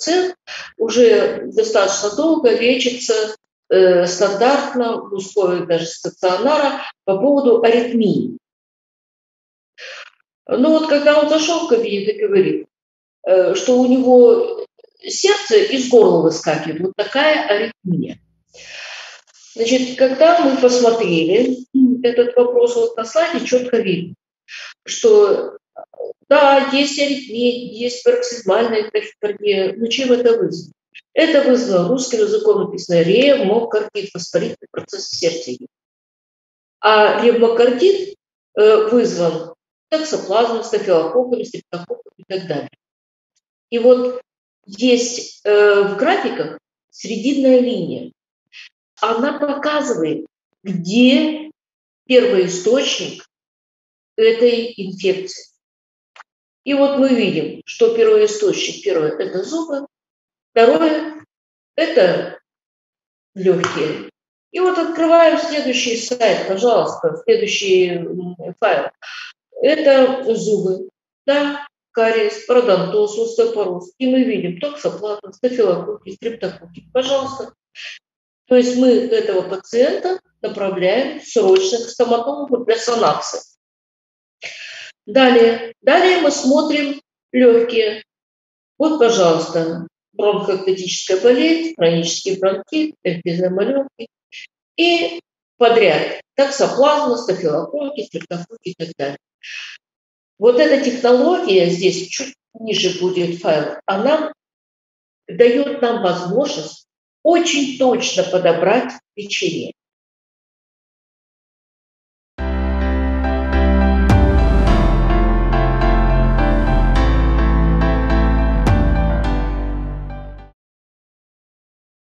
пациент уже достаточно долго лечится э, стандартно в условиях даже стационара по поводу аритмии. Но вот когда он зашел в кабинет и говорит, э, что у него сердце из горла выскакивает, вот такая аритмия. Значит, когда мы посмотрели этот вопрос, вот на слайде четко видно, что да, есть аритмия, есть пароксизмальная тахикардия, но чем это вызвано? Это вызвано русским языком написано ревмокардит, воспалительный процесс сердца. А ревмокардит э, вызван токсоплазмой, стафилококками, стрептококками и так далее. И вот есть э, в графиках срединная линия. Она показывает, где первый источник этой инфекции. И вот мы видим, что первый источник, первое – это зубы, второе – это легкие. И вот открываем следующий сайт, пожалуйста, следующий файл. Это зубы, да, кариес, пародонтоз, остеопороз. И мы видим токсоплазму, стафилококки, стрептококки. Пожалуйста. То есть мы этого пациента направляем срочно к стоматологу для санации. Далее. Далее мы смотрим легкие. Вот, пожалуйста, бронхоэктетическая болезнь, хронический бронхит, эмфизема легких. И подряд токсоплазма, стафилококки, стрептококки и так далее. Вот эта технология, здесь чуть ниже будет файл, она дает нам возможность очень точно подобрать лечение.